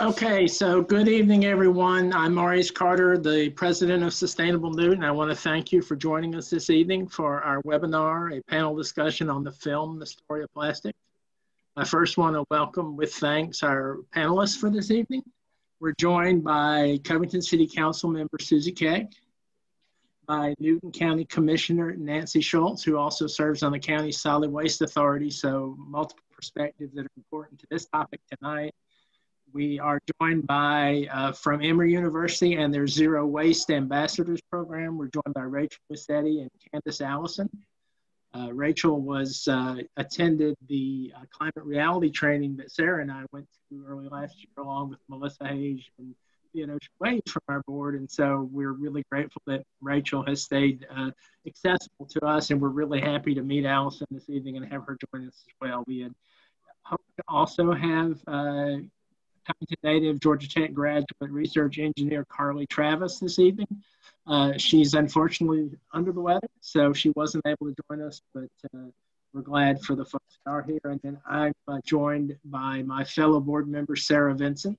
Okay, so good evening, everyone. I'm Maurice Carter, the president of Sustainable Newton. I want to thank you for joining us this evening for our webinar, a panel discussion on the film, The Story of Plastic. I first want to welcome with thanks our panelists for this evening. We're joined by Covington City Council member Susie Keck, by Newton County Commissioner Nancy Schultz, who also serves on the County Solid Waste Authority, so multiple perspectives that are important to this topic tonight. We are joined by, uh, from Emory University and their Zero Waste Ambassadors Program, we're joined by Rachel Massetti and Candace Allison. Uh, Rachel was uh, attended the uh, climate reality training that Sarah and I went to early last year, along with Melissa Hayes and you know Wayne from our board, and so we're really grateful that Rachel has stayed uh, accessible to us, and we're really happy to meet Allison this evening and have her join us as well. We had hoped to also have uh, Covington native Georgia Tech graduate research engineer Carly Travis this evening. Uh, she's unfortunately under the weather, so she wasn't able to join us, but uh, we're glad for the folks that are here. And then I'm uh, joined by my fellow board member, Sarah Vincent.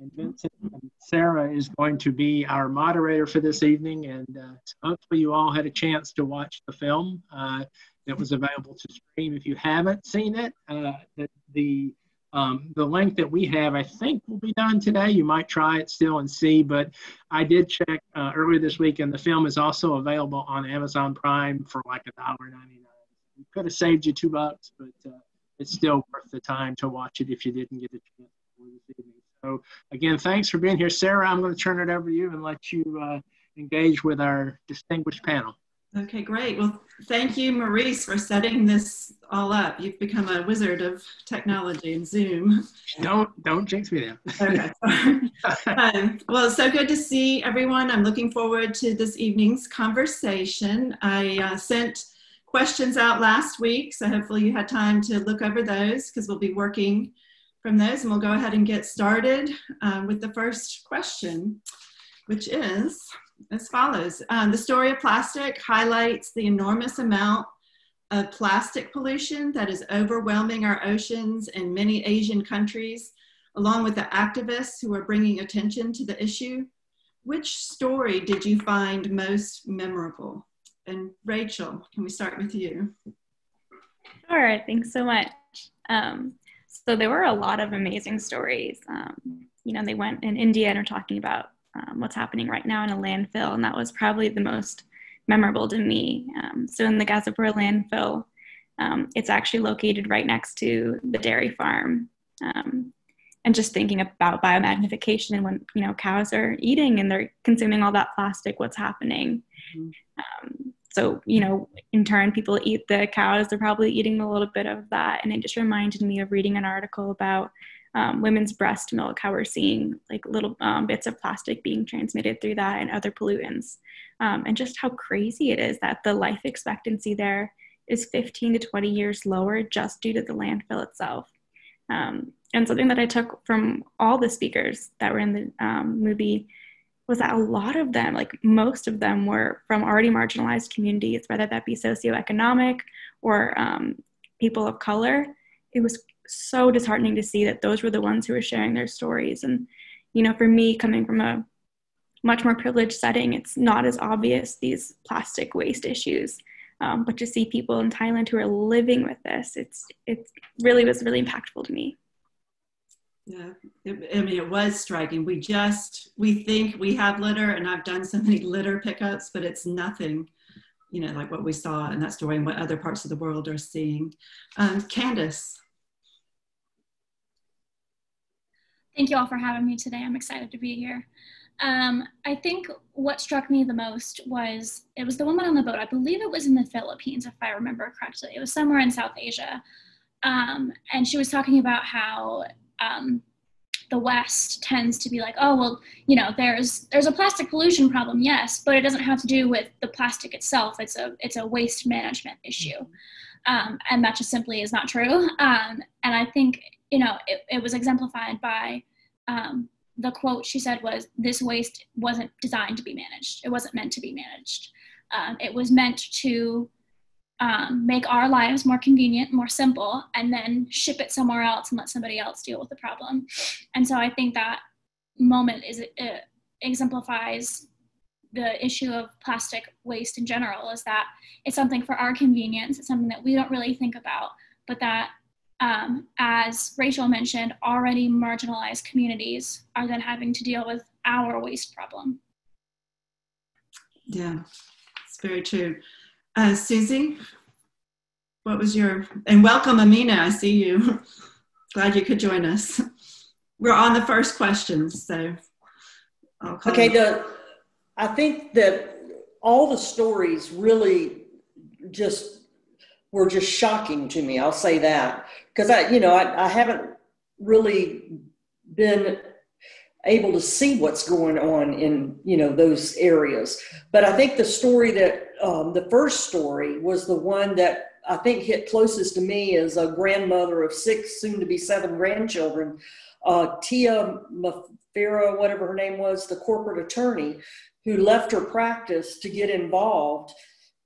And Vincent and Sarah is going to be our moderator for this evening. And uh, hopefully you all had a chance to watch the film uh, that was available to stream. If you haven't seen it, uh, the, the um, the link that we have, I think, will be done today. You might try it still and see, but I did check uh, earlier this week, and the film is also available on Amazon Prime for like a dollar ninety nine. It could have saved you two bucks, but uh, it's still worth the time to watch it if you didn't get a chance this evening. So again, thanks for being here, Sarah. I'm going to turn it over to you and let you uh, engage with our distinguished panel. Okay, great. Well, thank you, Maurice, for setting this all up. You've become a wizard of technology and Zoom. Don't don't jinx me now. okay. um, well, it's so good to see everyone. I'm looking forward to this evening's conversation. I uh, sent questions out last week, so hopefully you had time to look over those because we'll be working from those, and we'll go ahead and get started uh, with the first question, which is as follows. Um, the story of plastic highlights the enormous amount of plastic pollution that is overwhelming our oceans in many Asian countries, along with the activists who are bringing attention to the issue. Which story did you find most memorable? And Rachel, can we start with you? Sure, thanks so much. Um, so there were a lot of amazing stories. Um, you know, they went in India and are talking about um, what's happening right now in a landfill, and that was probably the most memorable to me. Um, so in the Ghazipur landfill, um, it's actually located right next to the dairy farm. Um, and just thinking about biomagnification and when you know cows are eating and they're consuming all that plastic, what's happening? Mm-hmm. so you know, in turn, people eat the cows. They're probably eating a little bit of that, and it just reminded me of reading an article about um, women's breast milk, how we're seeing like little um, bits of plastic being transmitted through that and other pollutants, um, and just how crazy it is that the life expectancy there is 15 to 20 years lower just due to the landfill itself. Um, and something that I took from all the speakers that were in the um, movie was that a lot of them, like most of them, were from already marginalized communities, whether that be socioeconomic or um, people of color. It was so disheartening to see that those were the ones who were sharing their stories. And, you know, for me, coming from a much more privileged setting, it's not as obvious these plastic waste issues. Um, but to see people in Thailand who are living with this, it's it really was really impactful to me. Yeah, I mean, it was striking. We just we think we have litter, and I've done so many litter pickups, but it's nothing, you know, like what we saw in that story and what other parts of the world are seeing. Um, Candace. Thank you all for having me today. I'm excited to be here. Um, I think what struck me the most was it was the woman on the boat. I believe it was in the Philippines, if I remember correctly. It was somewhere in South Asia. Um, and she was talking about how um, the West tends to be like, oh well, you know, there's there's a plastic pollution problem, yes, but it doesn't have to do with the plastic itself. It's a it's a waste management issue, um, and that just simply is not true. Um, and I think you know, it, it was exemplified by um, the quote she said was, This waste wasn't designed to be managed. It wasn't meant to be managed. Um, it was meant to um, make our lives more convenient, more simple, and then ship it somewhere else and let somebody else deal with the problem. And so I think that moment is uh, exemplifies the issue of plastic waste in general is that it's something for our convenience it's something that we don't really think about but that um, as rachel mentioned already marginalized communities are then having to deal with our waste problem. Yeah it's very true. Uh, susie what was your and welcome amina i see you. Glad you could join us. We're on the first questions so okay the I think that all the stories really just were just shocking to me. I'll say that because I, you know, I, I haven't really been able to see what's going on in you know those areas. But I think the story that um, the first story was the one that I think hit closest to me as a grandmother of six, soon to be seven grandchildren. Uh, Tia Mafira, whatever her name was, the corporate attorney, who left her practice to get involved.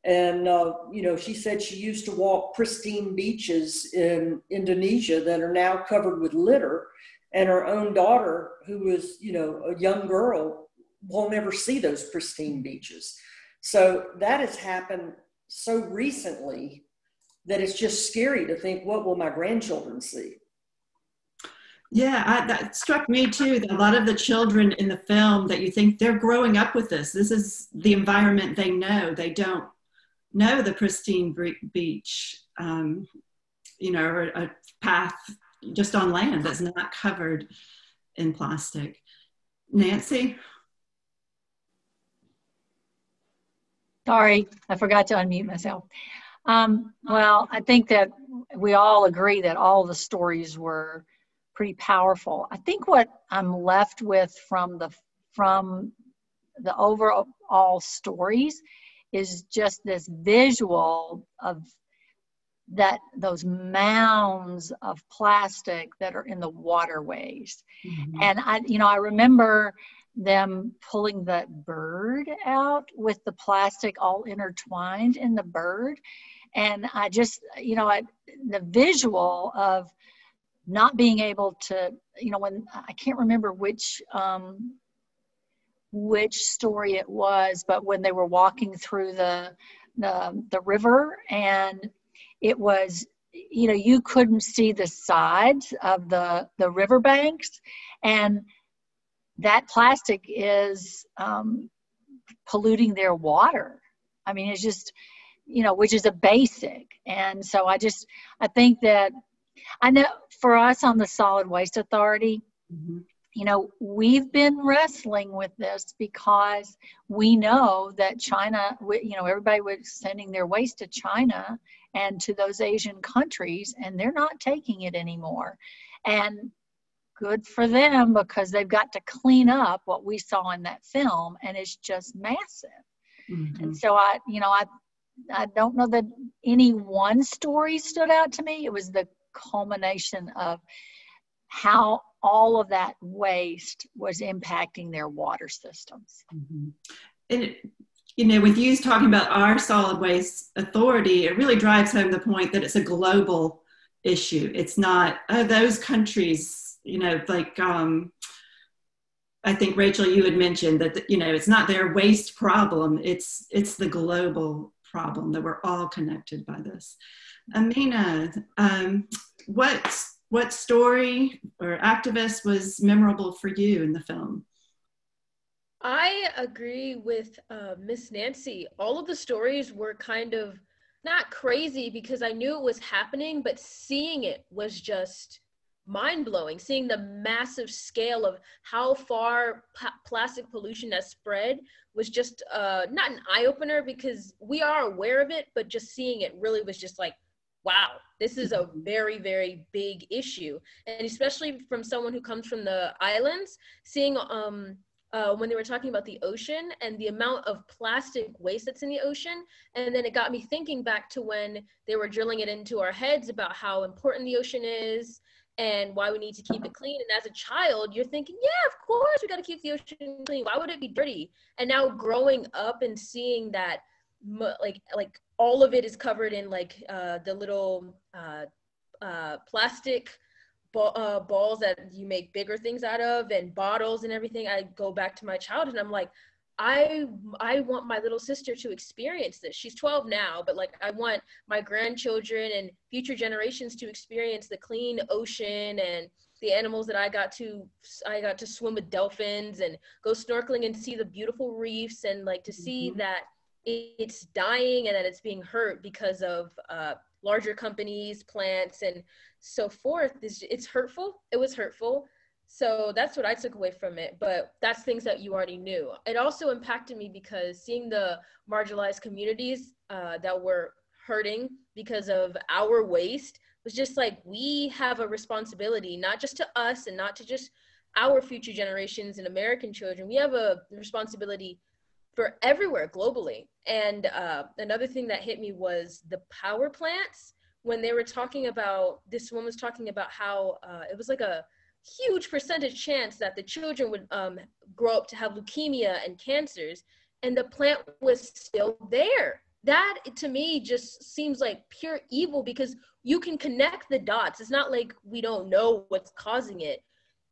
And, uh, you know, she said she used to walk pristine beaches in Indonesia that are now covered with litter. And her own daughter, who was, you know, a young girl, won't ever see those pristine beaches. So that has happened so recently that it's just scary to think, what will my grandchildren see? Yeah, I, that struck me too. That a lot of the children in the film that you think they're growing up with this. This is the environment they know. They don't know the pristine beach, um, you know, or a path just on land that's not covered in plastic. Nancy? Sorry, I forgot to unmute myself. Um, well, I think that we all agree that all the stories were pretty powerful. I think what I'm left with from the from the overall stories is just this visual of that those mounds of plastic that are in the waterways. Mm-hmm. And I you know I remember them pulling that bird out with the plastic all intertwined in the bird and I just you know I the visual of not being able to, you know, when I can't remember which um, which story it was, but when they were walking through the the, the river and it was you know you couldn't see the sides of the the riverbanks. And that plastic is um, polluting their water. I mean it's just you know which is a basic. And so i just i think that I know for us on the Solid Waste Authority, mm-hmm. You know, we've been wrestling with this because we know that China, you know, everybody was sending their waste to China and to those Asian countries, and they're not taking it anymore. And good for them because they've got to clean up what we saw in that film, and it's just massive. Mm-hmm. And so I, you know, I I don't know that any one story stood out to me. It was the culmination of how all of that waste was impacting their water systems. Mm-hmm. And, you know, with you talking about our solid waste authority, it really drives home the point that it's a global issue. It's not oh, those countries, you know, like um, I think Rachel, you had mentioned that you know it's not their waste problem; it's it's the global problem that we're all connected by this. Amina, um, what what story or activist was memorable for you in the film? I agree with uh, Miss Nancy. All of the stories were kind of not crazy because I knew it was happening, but seeing it was just mind blowing. Seeing the massive scale of how far plastic pollution has spread was just uh, not an eye opener because we are aware of it, but just seeing it really was just like, wow, this is a mm-hmm. very, very big issue. And especially from someone who comes from the islands, seeing um, uh, when they were talking about the ocean and the amount of plastic waste that's in the ocean. And then it got me thinking back to when they were drilling it into our heads about how important the ocean is and why we need to keep it clean. And as a child, you're thinking, yeah, of course, we got to keep the ocean clean. Why would it be dirty? And now growing up and seeing that like like all of it is covered in like uh, the little uh, uh, plastic ball, uh, balls that you make bigger things out of and bottles and everything. I go back to my childhood and I'm like, I I want my little sister to experience this. She's 12 now, but like I want my grandchildren and future generations to experience the clean ocean and the animals that I got to I got to swim with dolphins and go snorkeling and see the beautiful reefs and like to see mm-hmm. that it's dying and that it's being hurt because of uh, larger companies, plants, and so forth. It's, it's hurtful. It was hurtful. So that's what I took away from it. But that's things that you already knew. It also impacted me because seeing the marginalized communities uh, that were hurting because of our waste was just like we have a responsibility, not just to us and not to just our future generations and American children. We have a responsibility for everywhere globally. And uh, another thing that hit me was the power plants when they were talking about this woman was talking about how uh, it was like a huge percentage chance that the children would um, grow up to have leukemia and cancers, and the plant was still there. That to me just seems like pure evil because you can connect the dots. It's not like we don't know what's causing it.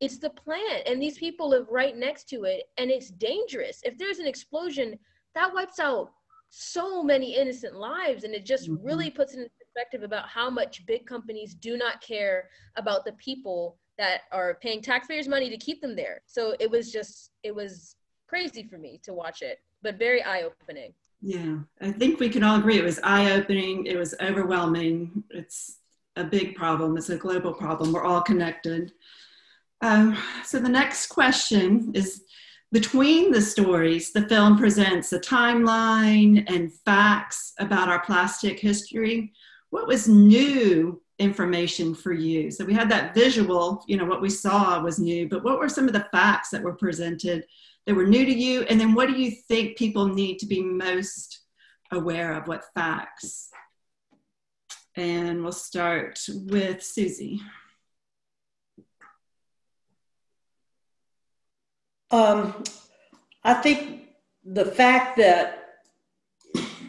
It's the plant, and these people live right next to it, and it's dangerous. If there's an explosion, that wipes out so many innocent lives, and it just mm-hmm. really puts it in perspective about how much big companies do not care about the people that are paying taxpayers' money to keep them there. So it was just, it was crazy for me to watch it, but very eye opening. Yeah, I think we can all agree it was eye opening, it was overwhelming. It's a big problem, it's a global problem. We're all connected. Um, so the next question is between the stories, the film presents a timeline and facts about our plastic history. What was new information for you? So we had that visual, you know, what we saw was new, but what were some of the facts that were presented that were new to you? And then what do you think people need to be most aware of? What facts? And we'll start with Susie. Um, I think the fact that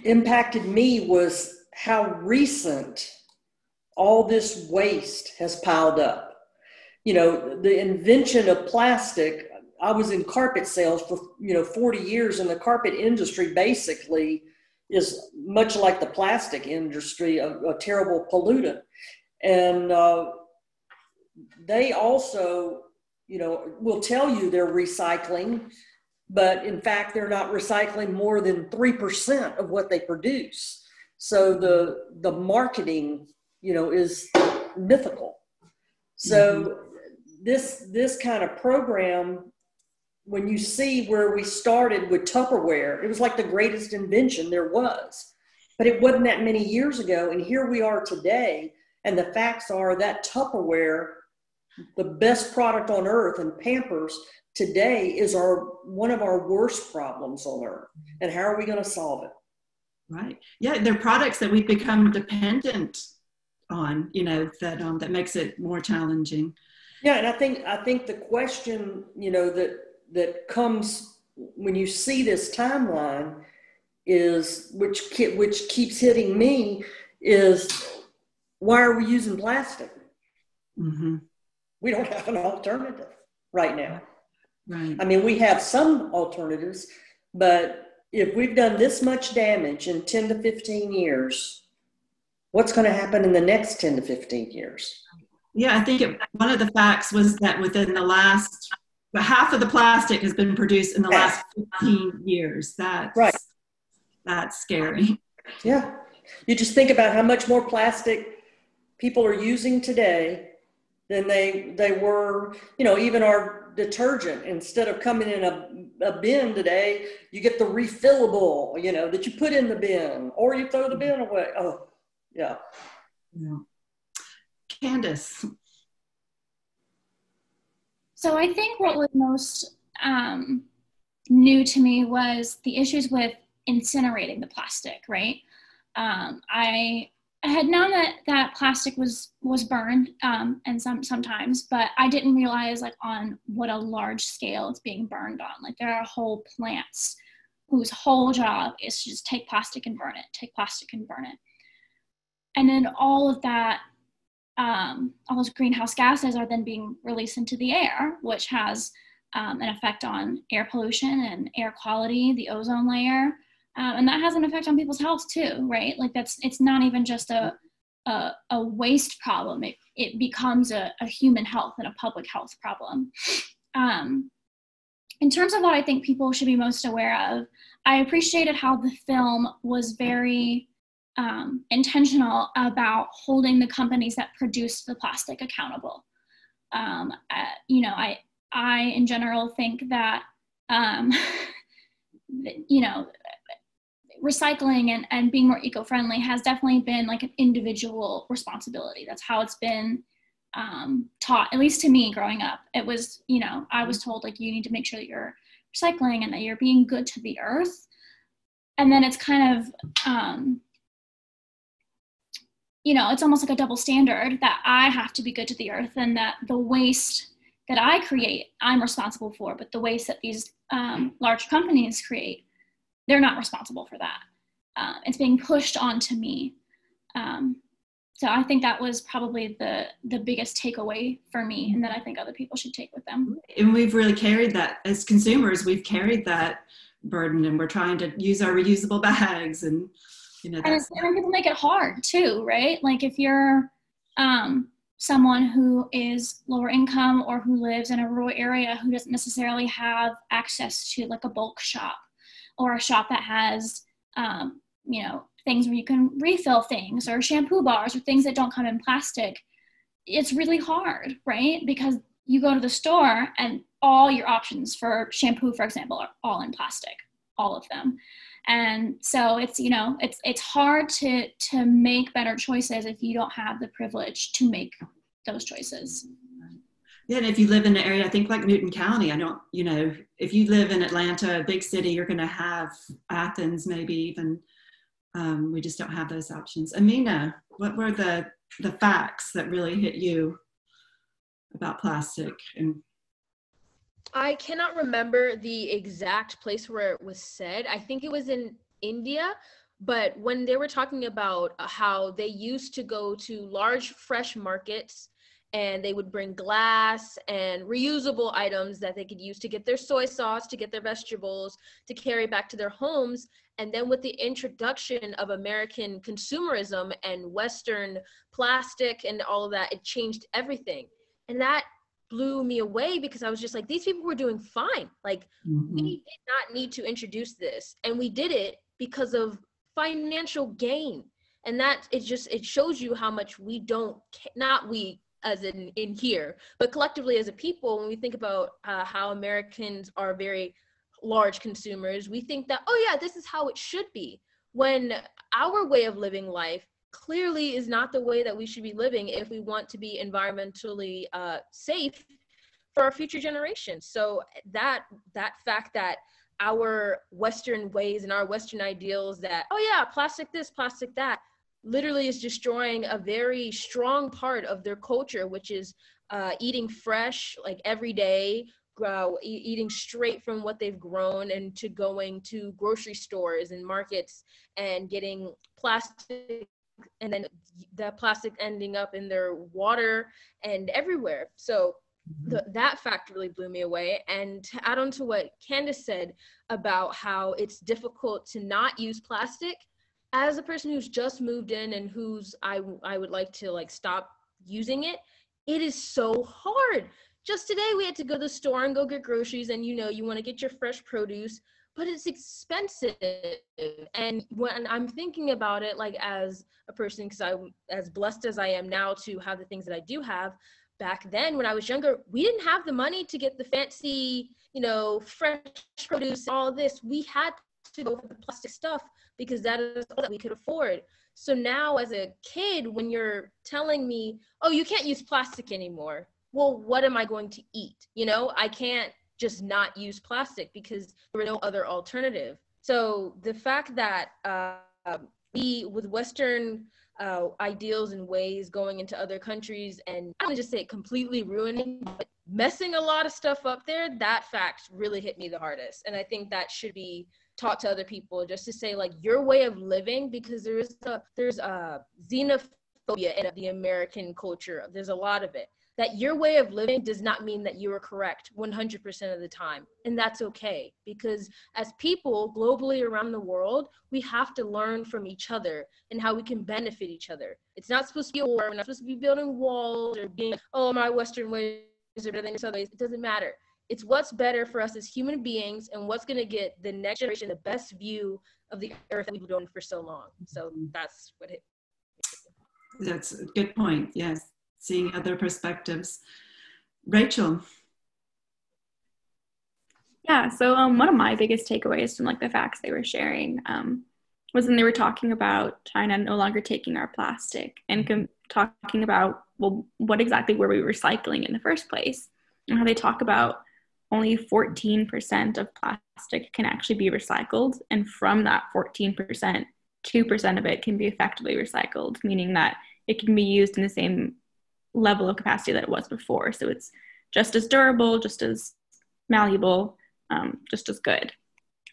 impacted me was how recent all this waste has piled up. You know, the invention of plastic, I was in carpet sales for, you know, 40 years, and the carpet industry basically is much like the plastic industry, a, a terrible pollutant. And uh, they also you know, will tell you they're recycling, but in fact, they're not recycling more than 3% of what they produce. So the, the marketing, you know, is mythical. So mm-hmm. this, this kind of program, when you see where we started with Tupperware, it was like the greatest invention there was. But it wasn't that many years ago. And here we are today. And the facts are that Tupperware the best product on earth and Pampers today is our one of our worst problems on earth. And how are we going to solve it? Right. Yeah, they're products that we've become dependent on, you know, that um, that makes it more challenging. Yeah, and I think I think the question, you know, that that comes when you see this timeline is which which keeps hitting me is why are we using plastic? Mm-hmm we don't have an alternative right now. Right. I mean, we have some alternatives, but if we've done this much damage in 10 to 15 years, what's going to happen in the next 10 to 15 years? Yeah, I think it, one of the facts was that within the last, half of the plastic has been produced in the last 15 years. That's, right. that's scary. Yeah. You just think about how much more plastic people are using today than they they were you know even our detergent. Instead of coming in a, a bin today you get the refillable you know that you put in the bin or you throw the bin away. Oh yeah. Yeah. Candace. So i think what was most um, new to me was the issues with incinerating the plastic right? Um, i I had known that that plastic was was burned um, and some sometimes, but I didn't realize like on what a large scale it's being burned on. Like there are whole plants whose whole job is to just take plastic and burn it, take plastic and burn it. And then all of that, um, all those greenhouse gases are then being released into the air, which has um, an effect on air pollution and air quality, the ozone layer. Um, and that has an effect on people's health too, right? Like that's, it's not even just a, a, a waste problem. It, it becomes a, a, human health and a public health problem. Um, in terms of what I think people should be most aware of, I appreciated how the film was very um, intentional about holding the companies that produce the plastic accountable. Um, you know, I, I in general think that, um, you know, recycling and, and being more eco-friendly has definitely been like an individual responsibility. That's how it's been um, taught, at least to me growing up. It was, you know, I was told like you need to make sure that you're recycling and that you're being good to the earth. And then it's kind of, um, you know, it's almost like a double standard that I have to be good to the earth and that the waste that I create, I'm responsible for, but the waste that these um, large companies create, they're not responsible for that. Uh, it's being pushed onto me. Um, so I think that was probably the the biggest takeaway for me, and that I think other people should take with them. And we've really carried that as consumers. We've carried that burden, and we're trying to use our reusable bags, and you know, and, and people make it hard too, right? Like if you're um, someone who is lower income or who lives in a rural area who doesn't necessarily have access to like a bulk shop or a shop that has um, you know things where you can refill things or shampoo bars or things that don't come in plastic it's really hard right? Because you go to the store and all your options for shampoo for example are all in plastic all of them. And so it's you know it's it's hard to to make better choices if you don't have the privilege to make those choices yeah, and if you live in an area, I think like Newton County, I don't, you know, if you live in Atlanta, a big city, you're going to have Athens, maybe even. Um, we just don't have those options. Amina, what were the the facts that really hit you about plastic and I cannot remember the exact place where it was said. I think it was in India, but when they were talking about how they used to go to large fresh markets and they would bring glass and reusable items that they could use to get their soy sauce, to get their vegetables, to carry back to their homes. And then with the introduction of American consumerism and Western plastic and all of that, it changed everything. And that blew me away because I was just like, these people were doing fine. Like, mm-hmm. we did not need to introduce this. And we did it because of financial gain. And that it just it shows you how much we don't not we as in in here, but collectively as a people, when we think about uh, how Americans are very large consumers, we think that oh yeah, this is how it should be. When our way of living life clearly is not the way that we should be living if we want to be environmentally uh, safe for our future generations. So that that fact that our Western ways and our Western ideals that oh yeah, plastic this, plastic that literally is destroying a very strong part of their culture, which is uh, eating fresh, like every day, grow, e- eating straight from what they've grown, and to going to grocery stores and markets and getting plastic and then the plastic ending up in their water and everywhere. So mm-hmm. the, that fact really blew me away. And to add on to what Candace said about how it's difficult to not use plastic, as a person who's just moved in and who's I I would like to like stop using it, it is so hard. Just today we had to go to the store and go get groceries and you know you want to get your fresh produce, but it's expensive. And when I'm thinking about it like as a person cuz I'm as blessed as I am now to have the things that I do have, back then when I was younger, we didn't have the money to get the fancy, you know, fresh produce, all this. We had to go for the plastic stuff because that is all that we could afford. So now, as a kid, when you're telling me, oh, you can't use plastic anymore, well, what am I going to eat? You know, I can't just not use plastic because there were no other alternative. So the fact that uh, we, with Western uh, ideals and ways going into other countries, and I would just say completely ruining, but messing a lot of stuff up there, that fact really hit me the hardest. And I think that should be taught to other people just to say like your way of living because there's a there's a xenophobia in the American culture. There's a lot of it. That your way of living does not mean that you are correct 100% of the time. And that's okay because as people globally around the world, we have to learn from each other and how we can benefit each other. It's not supposed to be a war. We're not supposed to be building walls or being, oh, my Western ways are better than your Southern ways. It doesn't matter it's what's better for us as human beings and what's going to get the next generation the best view of the earth that we've known for so long. So that's what it that's a good point yes. Seeing other perspectives. Rachel? Yeah so um, one of my biggest takeaways from like the facts they were sharing um, was when they were talking about china no longer taking our plastic and com- talking about well what exactly were we recycling in the first place? And how they talk about only 14% of plastic can actually be recycled. And from that 14%, 2% of it can be effectively recycled, meaning that it can be used in the same level of capacity that it was before. So it's just as durable, just as malleable, um, just as good.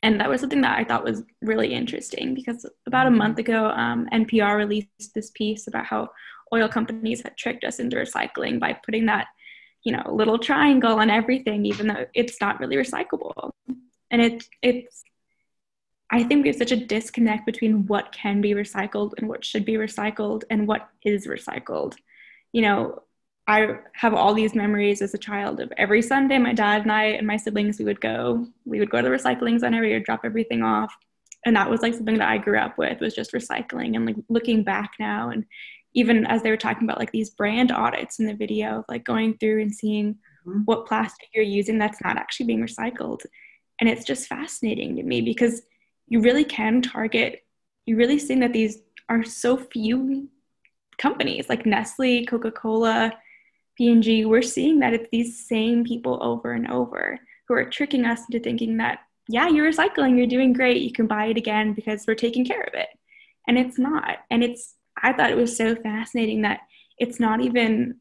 And that was something that I thought was really interesting because about a month ago, um, NPR released this piece about how oil companies had tricked us into recycling by putting that you know little triangle on everything even though it's not really recyclable. And it it's i think we have such a disconnect between what can be recycled and what should be recycled and what is recycled. You know i have all these memories as a child of every sunday my dad and i and my siblings we would go we would go to the recycling center we would drop everything off. And that was like something that i grew up with was just recycling and like looking back now and even as they were talking about like these brand audits in the video of like going through and seeing mm-hmm. what plastic you're using that's not actually being recycled. And it's just fascinating to me because you really can target you're really seeing that these are so few companies like nestle coca-cola p&g we're seeing that it's these same people over and over who are tricking us into thinking that yeah you're recycling you're doing great you can buy it again because we're taking care of it. And it's not. And it's I thought it was so fascinating that it's not even,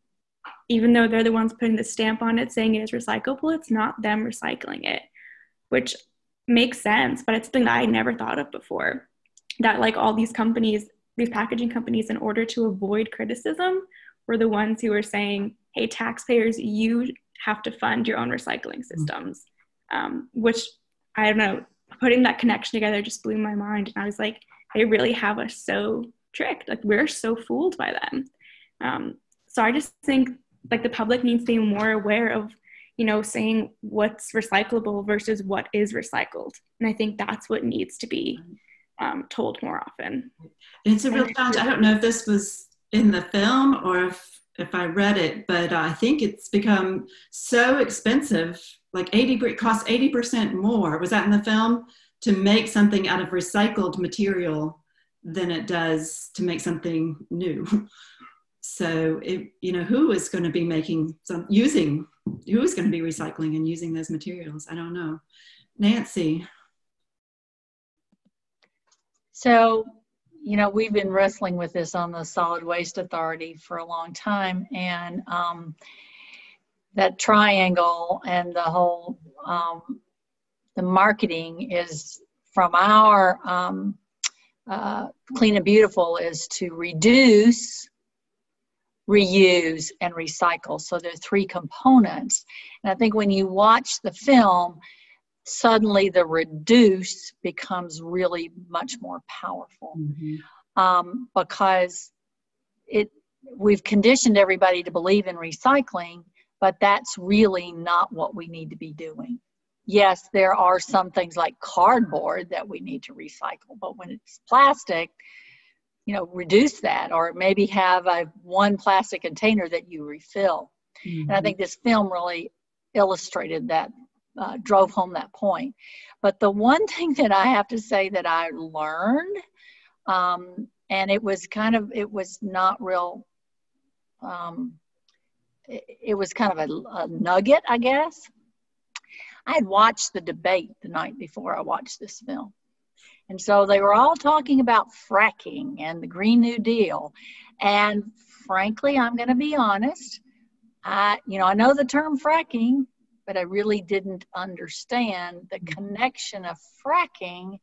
even though they're the ones putting the stamp on it saying it is recyclable, it's not them recycling it, which makes sense, but it's something that I never thought of before. That like all these companies, these packaging companies, in order to avoid criticism, were the ones who were saying, hey, taxpayers, you have to fund your own recycling systems, um, which I don't know, putting that connection together just blew my mind. And I was like, they really have us so tricked. Like we're so fooled by them. Um, so I just think like the public needs to be more aware of, you know, saying what's recyclable versus what is recycled. And I think that's what needs to be um, told more often. It's a real challenge. I don't know if this was in the film or if if I read it, but I think it's become so expensive. Like 80, it costs 80% more. Was that in the film? To make something out of recycled material than it does to make something new. So it, you know, who is going to be making some using, who is going to be recycling and using those materials? I don't know. Nancy. So, you know, we've been wrestling with this on the Solid Waste Authority for a long time, and um, that triangle and the whole um, the marketing is from our um, uh, clean and beautiful is to reduce reuse and recycle. So there are three components. And i think when you watch the film suddenly the reduce becomes really much more powerful. Mm-hmm. um, because it we've conditioned everybody to believe in recycling but that's really not what we need to be doing yes, there are some things like cardboard that we need to recycle, but when it's plastic, you know, reduce that or maybe have a one plastic container that you refill. Mm-hmm. And I mm-hmm. think this film really illustrated that, uh, drove home that point. But the one thing that I have to say that I learned, um, and it was kind of, it was not real, um, it, it was kind of a, a nugget, I guess I had watched the debate the night before I watched this film. And so they were all talking about fracking and the Green New Deal. And frankly, I'm going to be honest. I, you know, I know the term fracking, but I really didn't understand the mm-hmm. connection of fracking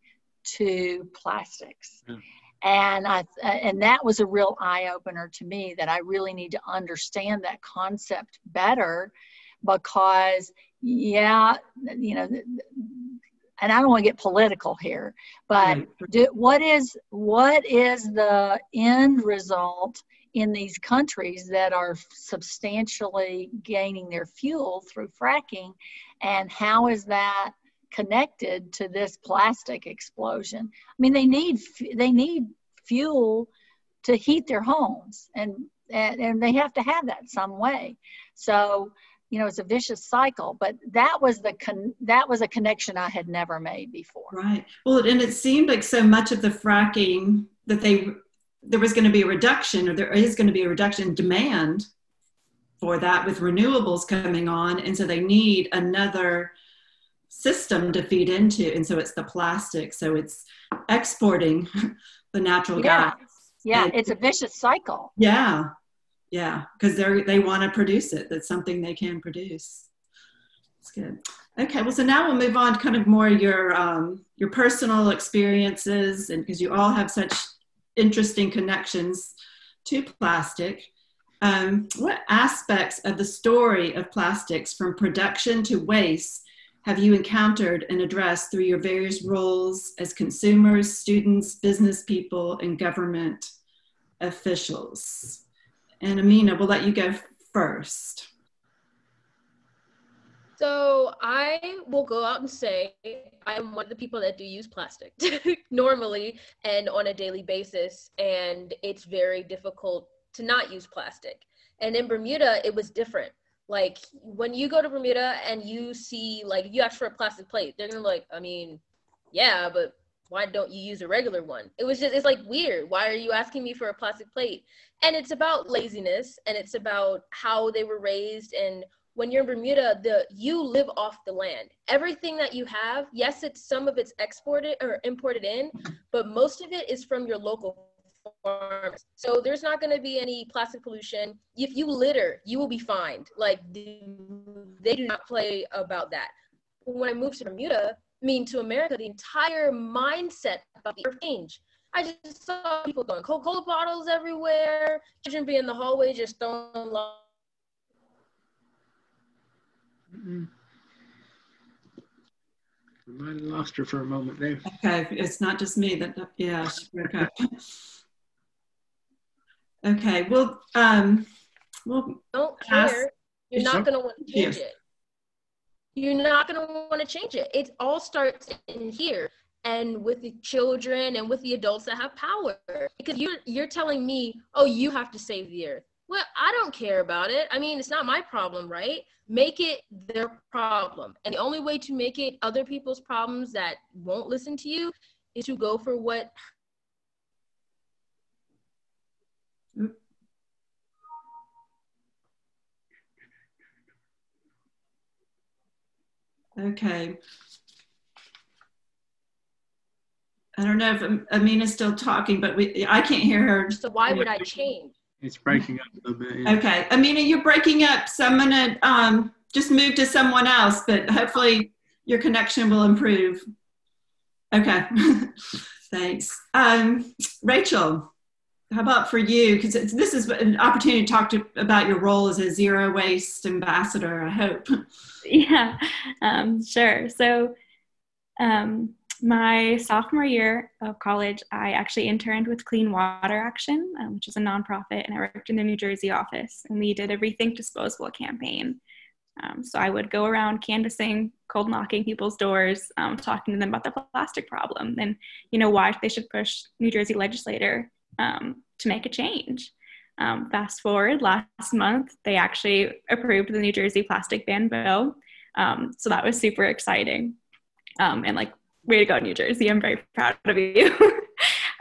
to plastics. Yeah. And I and that was a real eye opener to me that I really need to understand that concept better because yeah, you know, and I don't want to get political here, but do, what is what is the end result in these countries that are substantially gaining their fuel through fracking, and how is that connected to this plastic explosion? I mean, they need they need fuel to heat their homes, and and, and they have to have that some way. So you know it's a vicious cycle but that was the con- that was a connection i had never made before. Right. Well and it seemed like so much of the fracking that they there was going to be a reduction or there is going to be a reduction in demand for that with renewables coming on and so they need another system to feed into and so it's the plastic so it's exporting the natural yeah. gas. Yeah and, it's a vicious cycle. Yeah yeah because they're they want to produce it. That's something they can produce. That's good. Okay well so now we'll move on to kind of more your um, your personal experiences and because you all have such interesting connections to plastic. Um, what aspects of the story of plastics from production to waste have you encountered and addressed through your various roles as consumers students business people and government officials and Amina, we'll let you go first. So I will go out and say I'm one of the people that do use plastic normally and on a daily basis, and it's very difficult to not use plastic. And in Bermuda, it was different. Like when you go to Bermuda and you see like you ask for a plastic plate, they're gonna like, I mean, yeah, but why don't you use a regular one? It was just, it's like weird. Why are you asking me for a plastic plate? And it's about laziness and it's about how they were raised. And when you're in Bermuda, the you live off the land. Everything that you have, yes, it's some of it's exported or imported in, but most of it is from your local farms. So there's not going to be any plastic pollution. If you litter, you will be fined. Like they do not play about that. When I moved to Bermuda, mean to America, the entire mindset about the earth change. I just saw people throwing Coca-Cola bottles everywhere, children be in the hallway just throwing. Mm-mm. I might have lost her for a moment there. Okay, it's not just me that, yeah, okay. Okay, well, um, well, don't care. You're not going to want to change it you're not going to want to change it. It all starts in here and with the children and with the adults that have power. Because you're you're telling me, "Oh, you have to save the earth." Well, I don't care about it. I mean, it's not my problem, right? Make it their problem. And the only way to make it other people's problems that won't listen to you is to go for what Okay. I don't know if Amina's still talking, but we, I can't hear her. So why would I change? It's breaking up a little bit. Yeah. Okay. Amina, you're breaking up. So I'm going to um, just move to someone else, but hopefully your connection will improve. Okay. Thanks. Um, Rachel, how about for you? Because this is an opportunity to talk to, about your role as a zero waste ambassador, I hope. Yeah, um, sure. So, um, my sophomore year of college, I actually interned with Clean Water Action, um, which is a nonprofit, and I worked in the New Jersey office. And we did a Rethink Disposable campaign. Um, so I would go around canvassing, cold knocking people's doors, um, talking to them about the plastic problem and you know why they should push New Jersey legislator um, to make a change. Um, fast forward last month, they actually approved the New Jersey plastic ban bill. Um, so that was super exciting. Um, and like, way to go, New Jersey. I'm very proud of you.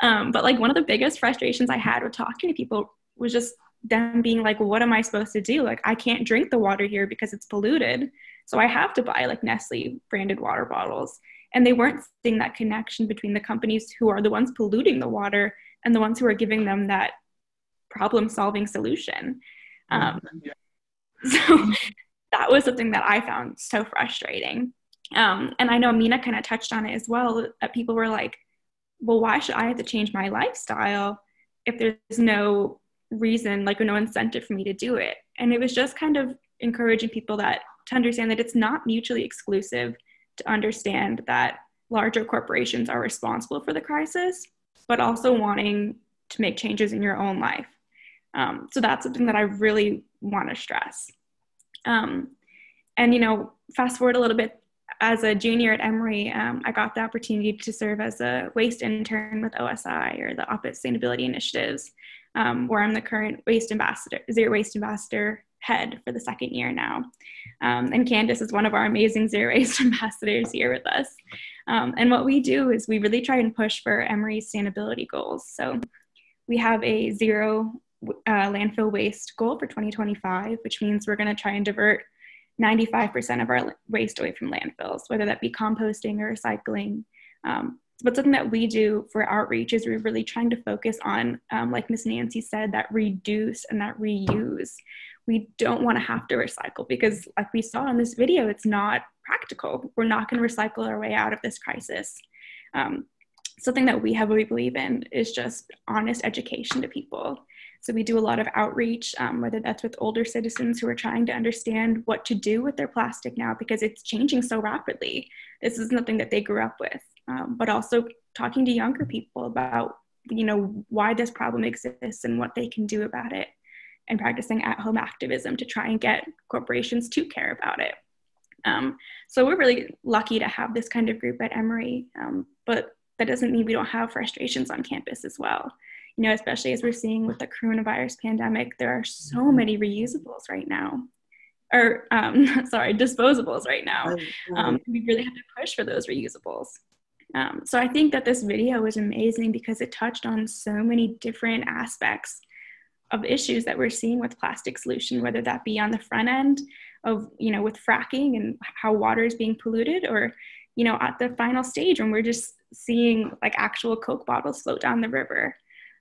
Um, but like, one of the biggest frustrations I had with talking to people was just them being like, what am I supposed to do? Like, I can't drink the water here because it's polluted. So I have to buy like Nestle branded water bottles. And they weren't seeing that connection between the companies who are the ones polluting the water and the ones who are giving them that problem solving solution. Um, so that was something that I found so frustrating. Um, and I know Mina kind of touched on it as well that people were like, well, why should I have to change my lifestyle if there's no reason, like or no incentive for me to do it? And it was just kind of encouraging people that to understand that it's not mutually exclusive to understand that larger corporations are responsible for the crisis, but also wanting to make changes in your own life. Um, so that's something that I really want to stress. Um, and you know, fast forward a little bit. As a junior at Emory, um, I got the opportunity to serve as a waste intern with OSI or the Office Sustainability Initiatives, um, where I'm the current waste ambassador, zero waste ambassador head for the second year now. Um, and Candace is one of our amazing zero waste ambassadors here with us. Um, and what we do is we really try and push for Emory sustainability goals. So we have a zero uh, landfill waste goal for 2025, which means we're going to try and divert 95% of our waste away from landfills, whether that be composting or recycling. Um, but something that we do for outreach is we're really trying to focus on, um, like Miss Nancy said, that reduce and that reuse. We don't want to have to recycle because, like we saw in this video, it's not practical. We're not going to recycle our way out of this crisis. Um, something that we heavily believe in is just honest education to people. So we do a lot of outreach, um, whether that's with older citizens who are trying to understand what to do with their plastic now because it's changing so rapidly. This is nothing that they grew up with, um, but also talking to younger people about you know why this problem exists and what they can do about it and practicing at home activism to try and get corporations to care about it um, so we're really lucky to have this kind of group at emory um, but that doesn't mean we don't have frustrations on campus as well you know, especially as we're seeing with the coronavirus pandemic, there are so mm-hmm. many reusables right now, or um, sorry, disposables right now. Um, we really have to push for those reusables. Um, so I think that this video was amazing because it touched on so many different aspects of issues that we're seeing with plastic solution, whether that be on the front end of, you know, with fracking and how water is being polluted, or, you know, at the final stage when we're just seeing like actual Coke bottles float down the river.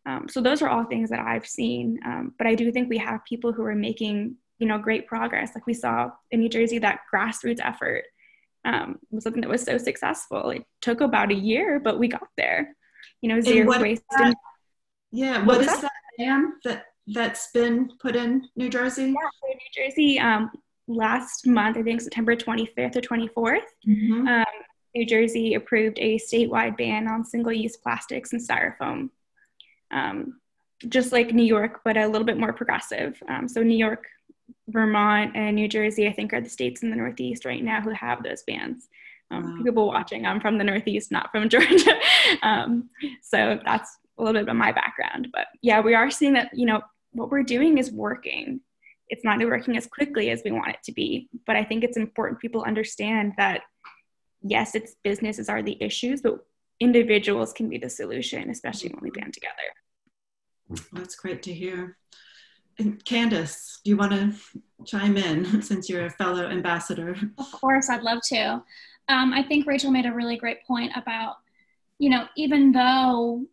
Um, so those are all things that I've seen. Um, but I do think we have people who are making, you know, great progress. Like we saw in New Jersey, that grassroots effort um, was something that was so successful. It took about a year, but we got there. You know, zero waste. That, yeah, what, what is that, that ban that that's been put in New Jersey? Yeah, so New Jersey um, last month, I think September 25th or 24th. Mm-hmm. Um, New Jersey approved a statewide ban on single-use plastics and styrofoam um, just like New York, but a little bit more progressive. Um, so New York, Vermont, and New Jersey, I think, are the states in the Northeast right now who have those bans. Um, wow. People watching, I'm from the Northeast, not from Georgia. um, so that's a little bit of my background. But yeah, we are seeing that, you know, what we're doing is working. It's not working as quickly as we want it to be. But I think it's important people understand that, yes, it's businesses are the issues, but individuals can be the solution, especially when we band together. That's great to hear. And Candace, do you want to chime in since you're a fellow ambassador? Of course, I'd love to. Um, I think Rachel made a really great point about, you know, even though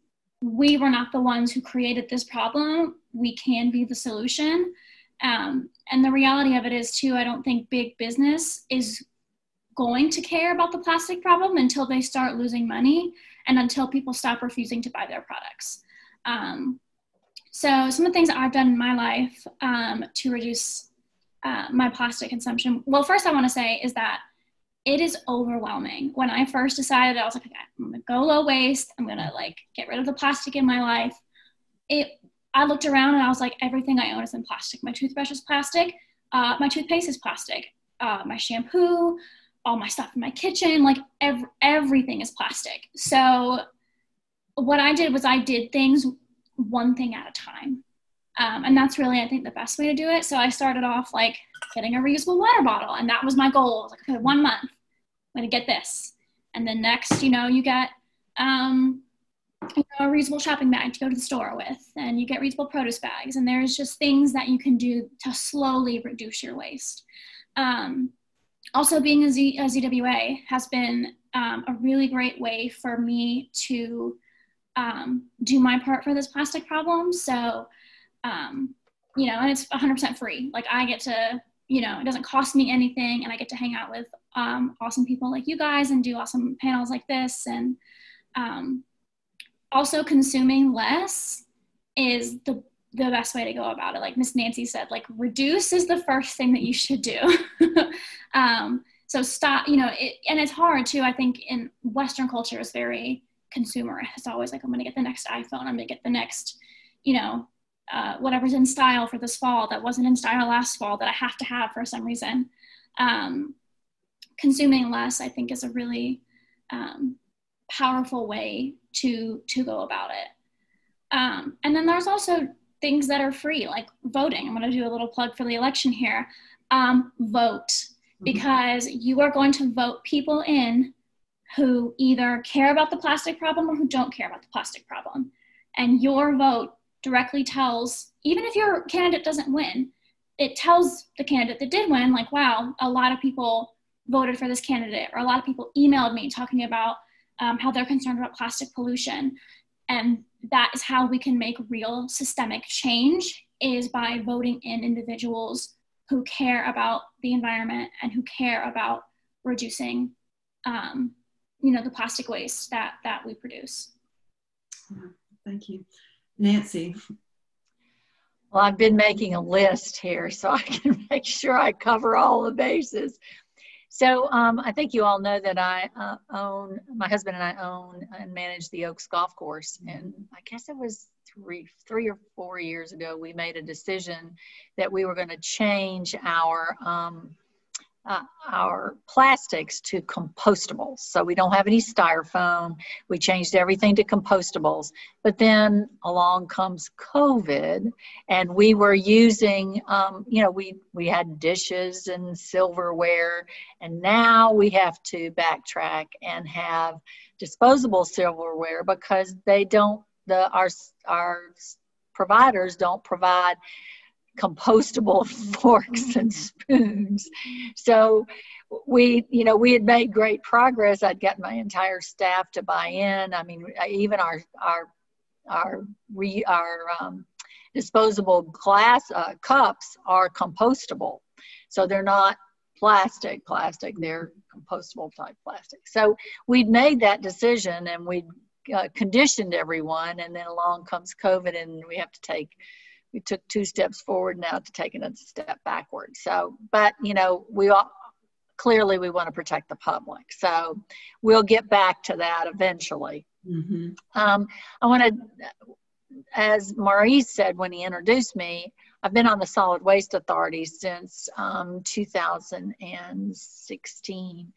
we were not the ones who created this problem, we can be the solution. Um, and the reality of it is, too, I don't think big business is going to care about the plastic problem until they start losing money and until people stop refusing to buy their products. Um, so some of the things I've done in my life um, to reduce uh, my plastic consumption. Well, first I want to say is that it is overwhelming. When I first decided, I was like, okay, I'm gonna go low waste. I'm gonna like get rid of the plastic in my life. It. I looked around and I was like, everything I own is in plastic. My toothbrush is plastic. Uh, my toothpaste is plastic. Uh, my shampoo, all my stuff in my kitchen, like ev- everything is plastic. So what I did was I did things one thing at a time. Um, and that's really, I think, the best way to do it. So I started off like getting a reusable water bottle, and that was my goal. Was like, okay, one month, I'm gonna get this. And then next, you know, you get um, you know, a reusable shopping bag to go to the store with, and you get reusable produce bags. And there's just things that you can do to slowly reduce your waste. Um, also being a, Z, a ZWA has been um, a really great way for me to um, do my part for this plastic problem. So, um, you know, and it's 100% free. Like I get to you know, it doesn't cost me anything, and I get to hang out with um, awesome people like you guys and do awesome panels like this. And um, also, consuming less is the the best way to go about it. Like Miss Nancy said, like reduce is the first thing that you should do. um, so stop, you know, it, and it's hard too. I think in Western culture is very consumer. It's always like I'm going to get the next iPhone. I'm going to get the next, you know, uh, whatever's in style for this fall that wasn't in style last fall that I have to have for some reason. Um, consuming less, I think, is a really um, powerful way to to go about it. Um, and then there's also things that are free, like voting. I'm going to do a little plug for the election here. Um, vote mm-hmm. because you are going to vote people in who either care about the plastic problem or who don't care about the plastic problem. And your vote directly tells, even if your candidate doesn't win, it tells the candidate that did win, like, wow, a lot of people voted for this candidate, or a lot of people emailed me talking about um, how they're concerned about plastic pollution. And that is how we can make real systemic change is by voting in individuals who care about the environment and who care about reducing um, you know the plastic waste that that we produce. Thank you. Nancy. Well i've been making a list here so i can make sure i cover all the bases. So um, I think you all know that I uh, own, my husband and I own and manage the Oaks Golf Course. And I guess it was three, three or four years ago, we made a decision that we were going to change our um, uh, our plastics to compostables. So we don't have any styrofoam. We changed everything to compostables. But then along comes COVID, and we were using, um, you know, we we had dishes and silverware, and now we have to backtrack and have disposable silverware because they don't the our our providers don't provide compostable forks and spoons. So we, you know, we had made great progress. I'd got my entire staff to buy in. I mean, even our our our re, our um, disposable glass uh, cups are compostable, so they're not plastic plastic. They're compostable type plastic. So we'd made that decision and we uh, conditioned everyone, and then along comes COVID, and we have to take we took two steps forward now to take another step backward. So, but you know, we all clearly we want to protect the public. So we'll get back to that eventually. Mm-hmm. Um, I want to, as Maurice said when he introduced me, I've been on the Solid Waste Authority since um, 2016,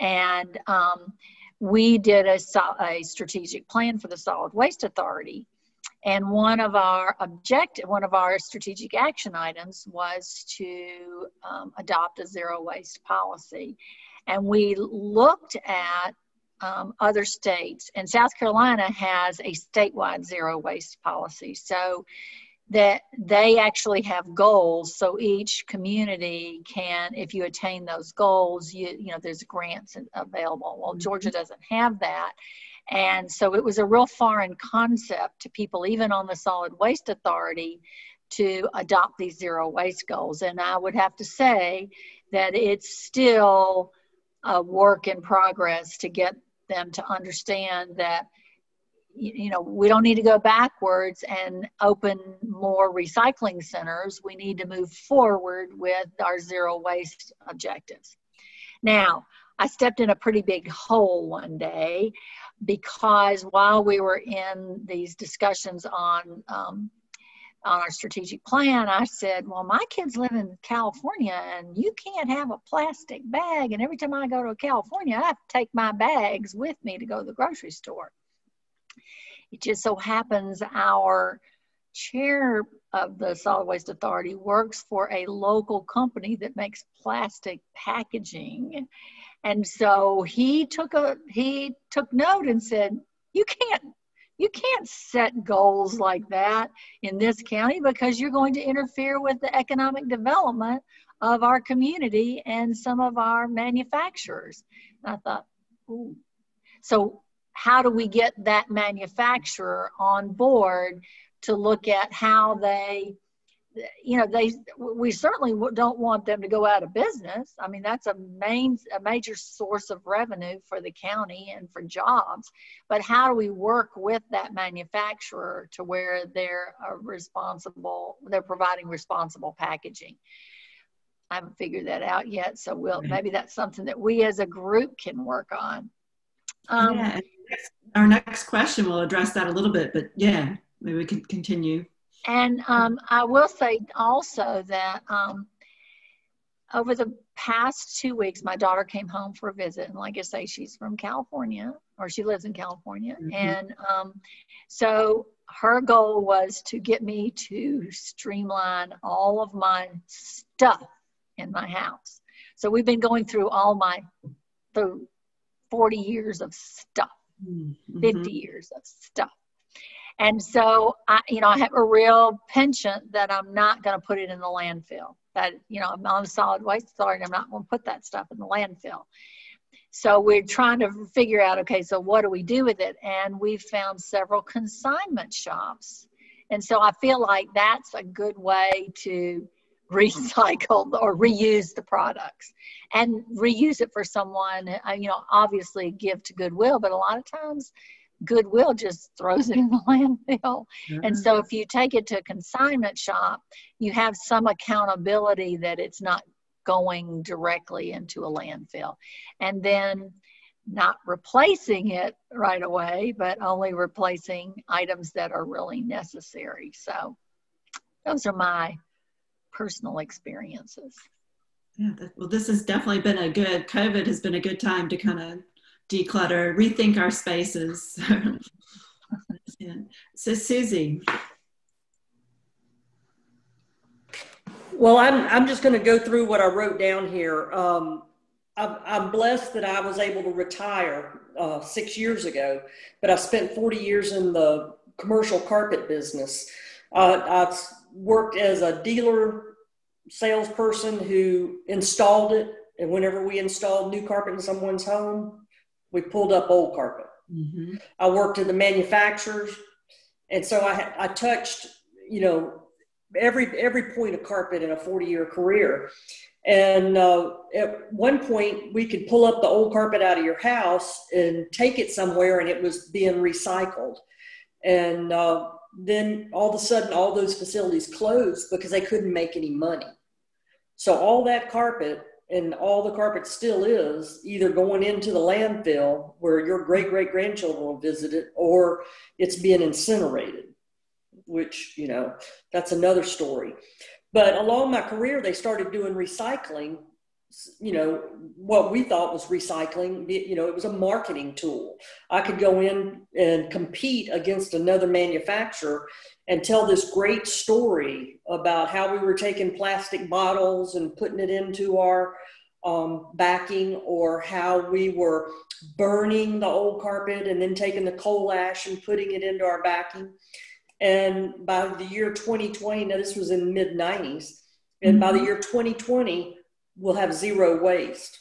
and um, we did a, a strategic plan for the Solid Waste Authority and one of our objective, one of our strategic action items was to um, adopt a zero waste policy. And we looked at um, other states, and South Carolina has a statewide zero waste policy. So that they actually have goals so each community can if you attain those goals you you know there's grants available well georgia mm-hmm. doesn't have that and so it was a real foreign concept to people, even on the Solid Waste Authority, to adopt these zero waste goals. And I would have to say that it's still a work in progress to get them to understand that you know we don't need to go backwards and open more recycling centers we need to move forward with our zero waste objectives now i stepped in a pretty big hole one day because while we were in these discussions on um, on our strategic plan, I said, "Well, my kids live in California, and you can't have a plastic bag. And every time I go to California, I have to take my bags with me to go to the grocery store." It just so happens our chair of the Solid Waste Authority works for a local company that makes plastic packaging and so he took a he took note and said, "You can't you can't set goals like that in this county because you're going to interfere with the economic development of our community and some of our manufacturers." And I thought, "Ooh." So how do we get that manufacturer on board to look at how they you know they we certainly don't want them to go out of business. I mean that's a main a major source of revenue for the county and for jobs. But how do we work with that manufacturer to where they're responsible they're providing responsible packaging? I haven't figured that out yet so we'll maybe that's something that we as a group can work on. Um, yeah. our next question will address that a little bit but yeah maybe we can continue and um, I will say also that um, over the past two weeks, my daughter came home for a visit. And like I say, she's from California, or she lives in California. Mm-hmm. And um, so her goal was to get me to streamline all of my stuff in my house. So we've been going through all my the 40 years of stuff, mm-hmm. 50 years of stuff. And so I, you know, I have a real penchant that I'm not going to put it in the landfill. That, you know, I'm on a solid waste authority. I'm not going to put that stuff in the landfill. So we're trying to figure out, okay, so what do we do with it? And we've found several consignment shops. And so I feel like that's a good way to recycle or reuse the products and reuse it for someone, uh, you know, obviously give to Goodwill, but a lot of times Goodwill just throws it in the landfill. Mm-hmm. And so if you take it to a consignment shop, you have some accountability that it's not going directly into a landfill. And then not replacing it right away, but only replacing items that are really necessary. So those are my personal experiences. Yeah, well, this has definitely been a good, COVID has been a good time to kind of declutter, rethink our spaces. So, Susie. Well, I'm, I'm just going to go through what I wrote down here. Um, I'm, I'm, blessed that I was able to retire uh, six years ago, but I spent 40 years in the commercial carpet business. Uh, I worked as a dealer salesperson who installed it, and whenever we installed new carpet in someone's home, we pulled up old carpet. Mm-hmm. I worked in the manufacturers, and so I I touched you know every every point of carpet in a 40 year career. And uh, at one point, we could pull up the old carpet out of your house and take it somewhere, and it was being recycled. And uh, then all of a sudden, all those facilities closed because they couldn't make any money. So all that carpet and all the carpet still is either going into the landfill where your great great grandchildren will visit it or it's being incinerated which you know that's another story. But along my career they started doing recycling you know what we thought was recycling you know it was a marketing tool i could go in and compete against another manufacturer and tell this great story about how we were taking plastic bottles and putting it into our um, backing or how we were burning the old carpet and then taking the coal ash and putting it into our backing and by the year 2020 now this was in mid 90s and by the mm-hmm. year 2020 we'll have zero waste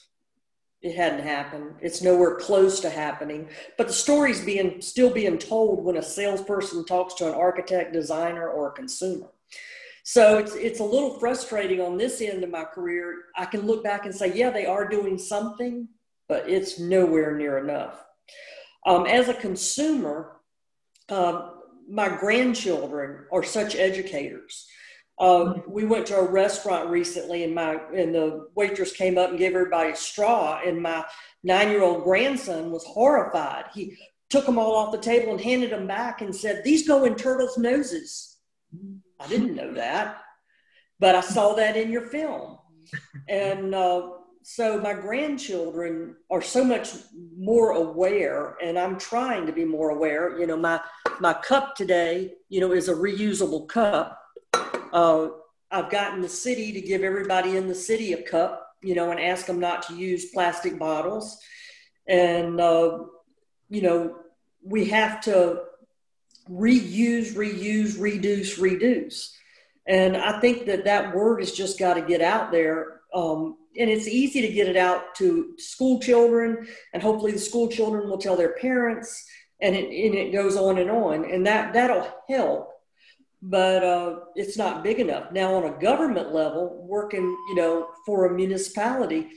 it hadn't happened. It's nowhere close to happening. But the story's being still being told when a salesperson talks to an architect, designer, or a consumer. So it's it's a little frustrating on this end of my career. I can look back and say, yeah, they are doing something, but it's nowhere near enough. Um, as a consumer, uh, my grandchildren are such educators. Uh, we went to a restaurant recently, and my and the waitress came up and gave everybody a straw, and my nine-year-old grandson was horrified. He took them all off the table and handed them back and said, "These go in turtles' noses." I didn't know that, but I saw that in your film, and uh, so my grandchildren are so much more aware, and I'm trying to be more aware. You know, my my cup today, you know, is a reusable cup uh, I've gotten the city to give everybody in the city a cup, you know, and ask them not to use plastic bottles. And, uh, you know, we have to reuse, reuse, reduce, reduce. And I think that that word has just got to get out there. Um, and it's easy to get it out to school children, and hopefully the school children will tell their parents, and it, and it goes on and on. And that, that'll help but uh, it's not big enough. Now, on a government level, working, you know, for a municipality,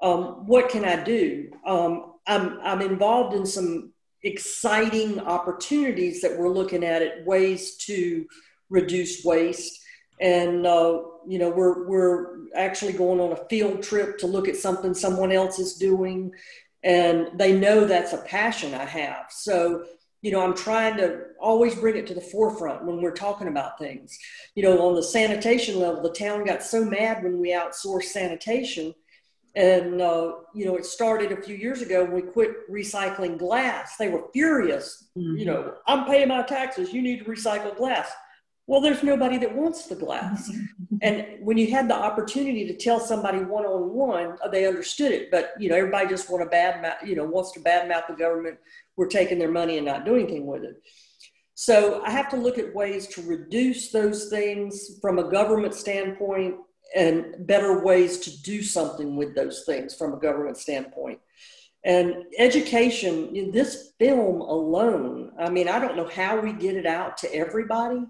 um, what can I do? Um, I'm, I'm involved in some exciting opportunities that we're looking at it ways to reduce waste and uh, you know we're we're actually going on a field trip to look at something someone else is doing and they know that's a passion i have so you know i'm trying to always bring it to the forefront when we're talking about things. You know on the sanitation level the town got so mad when we outsourced sanitation. And uh, you know it started a few years ago when we quit recycling glass. They were furious. Mm-hmm. you know i'm paying my taxes. You need to recycle glass well, there's nobody that wants the glass. and when you had the opportunity to tell somebody one on one, they understood it. But you know, everybody just want to bad mouth, you know, wants to bad mouth the government. We're taking their money and not doing anything with it. So I have to look at ways to reduce those things from a government standpoint and better ways to do something with those things from a government standpoint. And education in this film alone, I mean, I don't know how we get it out to everybody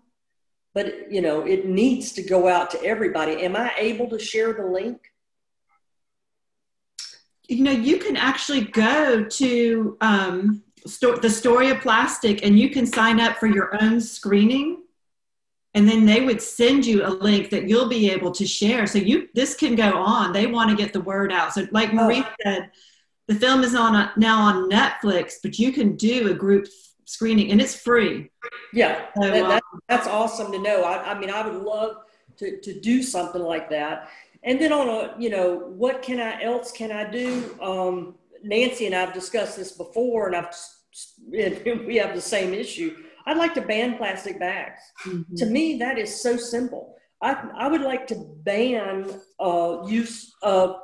but you know it needs to go out to everybody. Am i able to share the link? You know you can actually go to um, sto- the story of plastic and you can sign up for your own screening and then they would send you a link that you'll be able to share. So you this can go on. They want to get the word out. So like marie oh. said the film is on a, now on netflix but you can do a group screening and it's free. Yeah, so, that, that, um, that's awesome to know. I, I mean, I would love to, to do something like that. And then on a, you know, what can I else can I do? Um, Nancy and I've discussed this before, and I've and we have the same issue. I'd like to ban plastic bags. Mm-hmm. To me, that is so simple. I, I would like to ban uh, use of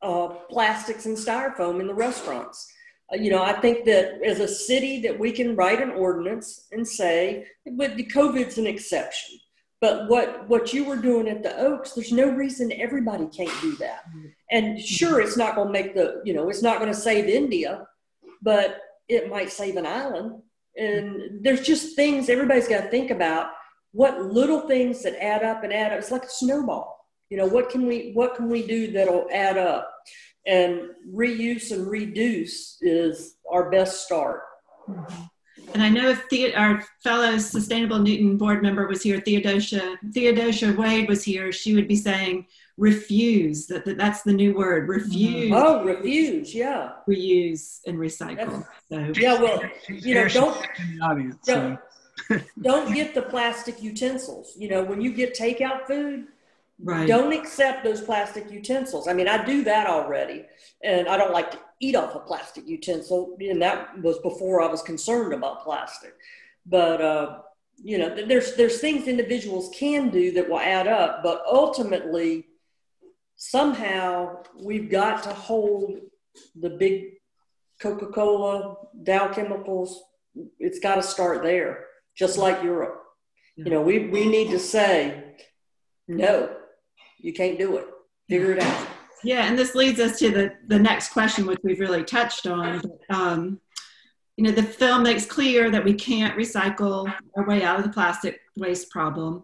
uh, plastics and styrofoam in the restaurants. Uh, you know, I think that as a city that we can write an ordinance and say, but the COVID's an exception. But what what you were doing at the Oaks, there's no reason everybody can't do that. And sure, it's not going to make the you know, it's not going to save India, but it might save an island. And there's just things everybody's got to think about. What little things that add up and add up. It's like a snowball. You know, what can we what can we do that'll add up? And reuse and reduce is our best start. Mm-hmm. And I know if the, our fellow Sustainable Newton board member was here, Theodosia, Theodosia Wade was here, she would be saying refuse, that, that that's the new word, mm-hmm. refuse. Oh, refuse, yeah. Reuse and recycle. So. Yeah, well, you know, don't, don't, don't get the plastic utensils. You know, when you get takeout food, Right. Don't accept those plastic utensils. I mean, I do that already, and I don't like to eat off a plastic utensil, and that was before I was concerned about plastic. But uh, you know, there's there's things individuals can do that will add up, but ultimately, somehow we've got to hold the big Coca-Cola, Dow Chemicals. It's got to start there, just like Europe. You know, we we need to say no you can't do it. Figure it out. Yeah, and this leads us to the, the next question, which we've really touched on. Um, you know, the film makes clear that we can't recycle our way out of the plastic waste problem.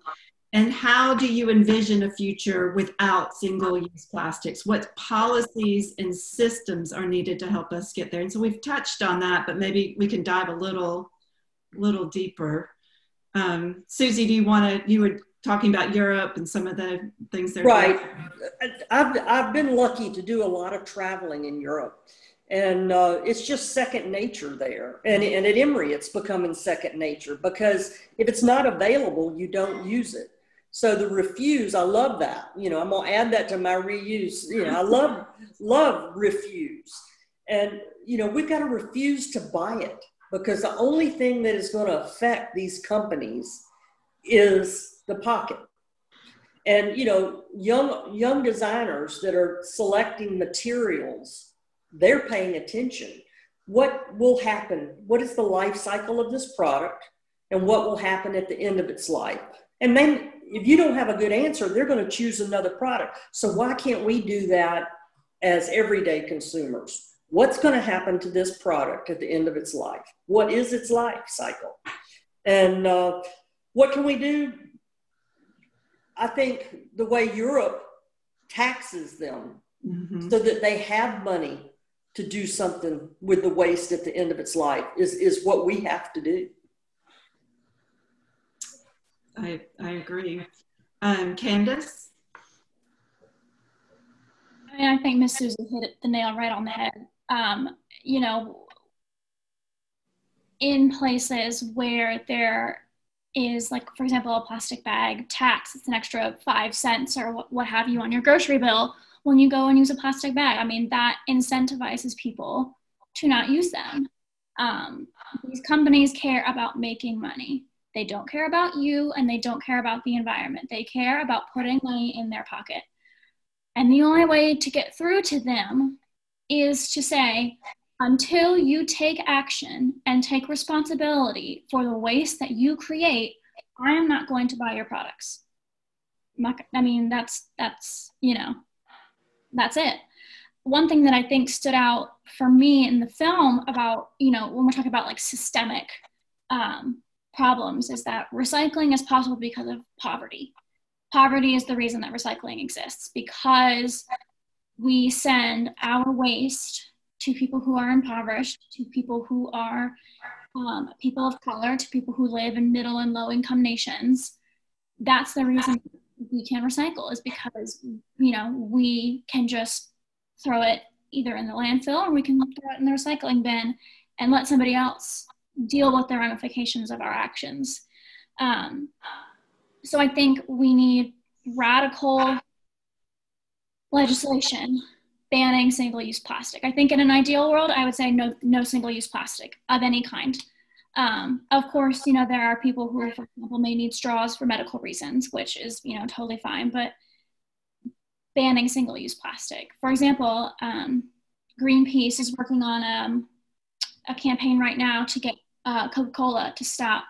And how do you envision a future without single use plastics? What policies and systems are needed to help us get there? And so we've touched on that, but maybe we can dive a little, little deeper. Um, Susie, do you want to, you would talking about Europe and some of the things there. Right. I've, I've been lucky to do a lot of traveling in Europe. And uh, it's just second nature there. And, and at Emory, it's becoming second nature because if it's not available, you don't use it. So the refuse, I love that. You know, I'm gonna add that to my reuse. You know, I love love refuse, and you know, we've got to refuse to buy it because the only thing that is going to affect these companies is the pocket. And you know, young young designers that are selecting materials, they're paying attention. What will happen? What is the life cycle of this product? And what will happen at the end of its life? And then if you don't have a good answer, they're going to choose another product. So why can't we do that as everyday consumers? What's going to happen to this product at the end of its life? What is its life cycle? And uh, what can we do? I think the way Europe taxes them mm-hmm. so that they have money to do something with the waste at the end of its life is, is what we have to do. I, I agree. Um, Candace? I mean, I think Miss Susan hit the nail right on the head. Um, you know, in places where there is like for example a plastic bag tax it's an extra five cents or what, have you on your grocery bill. When you go and use a plastic bag i mean that incentivizes people to not use them. Um, these companies care about making money. They don't care about you and they don't care about the environment. They care about putting money in their pocket. And the only way to get through to them is to say until you take action and take responsibility for the waste that you create, I am not going to buy your products. I mean, that's, that's, you know, that's it. One thing that I think stood out for me in the film about, you know, when we're talking about like systemic um, problems is that recycling is possible because of poverty. Poverty is the reason that recycling exists because we send our waste to people who are impoverished, to people who are um, people of color, to people who live in middle and low income nations. That's the reason we can recycle is because you know we can just throw it either in the landfill or we can throw it in the recycling bin and let somebody else deal with the ramifications of our actions. Um, so I think we need radical legislation banning single-use plastic. I think in an ideal world, I would say no, no single-use plastic of any kind. Um, of course, you know, there are people who, for example, may need straws for medical reasons, which is, you know, totally fine, but banning single-use plastic. For example, um, Greenpeace is working on um, a campaign right now to get uh, Coca-Cola to stop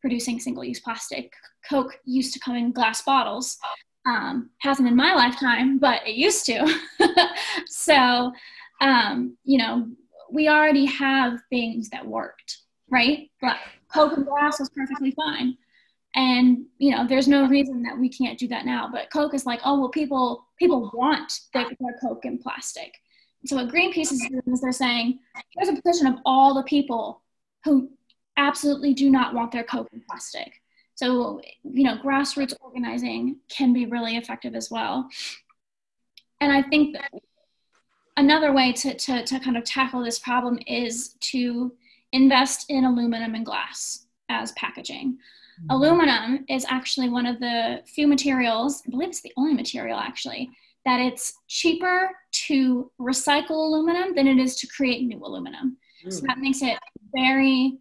producing single-use plastic. Coke used to come in glass bottles, um, hasn't in my lifetime, but it used to. so, um, you know, we already have things that worked, right? But Coke and glass was perfectly fine. And you know, there's no reason that we can't do that now. But Coke is like, oh well, people people want their, their Coke in plastic. So what Greenpeace is doing is they're saying, here's a petition of all the people who absolutely do not want their Coke in plastic. So, you know, grassroots organizing can be really effective as well. And I think another way to, to, to kind of tackle this problem is to invest in aluminum and glass as packaging. Mm-hmm. Aluminum is actually one of the few materials, I believe it's the only material actually, that it's cheaper to recycle aluminum than it is to create new aluminum. Mm. So that makes it very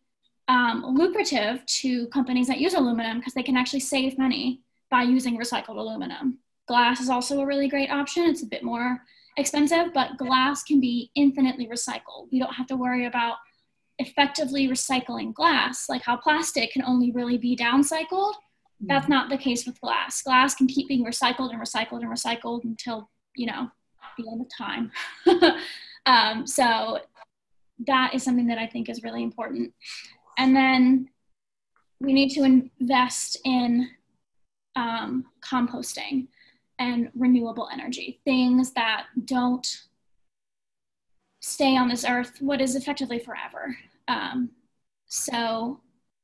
um, lucrative to companies that use aluminum because they can actually save money by using recycled aluminum. Glass is also a really great option. It's a bit more expensive, but glass can be infinitely recycled. We don't have to worry about effectively recycling glass, like how plastic can only really be downcycled. That's mm-hmm. not the case with glass. Glass can keep being recycled and recycled and recycled until, you know, the end of time. um, so that is something that I think is really important. And then we need to invest in um, composting and renewable energy, things that don't stay on this earth what is effectively forever. Um, so